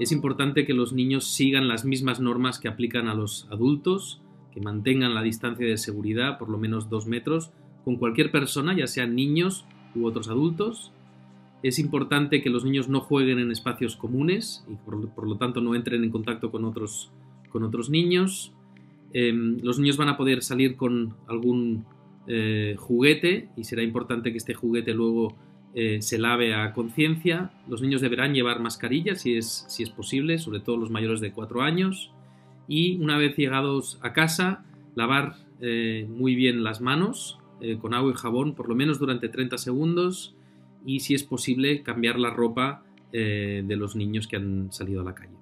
Es importante que los niños sigan las mismas normas que aplican a los adultos, que mantengan la distancia de seguridad por lo menos dos metros con cualquier persona, ya sean niños u otros adultos. Es importante que los niños no jueguen en espacios comunes y por, lo tanto no entren en contacto con otros, niños. Em, los niños van a poder salir con algún eh, juguete y será importante que este juguete luego eh, se lave a conciencia. Los niños deberán llevar mascarilla si es, si es posible, sobre todo los mayores de 4 años. Y una vez llegados a casa, lavar eh, muy bien las manos eh, con agua y jabón por lo menos durante 30 segundos y si es posible cambiar la ropa de los niños que han salido a la calle.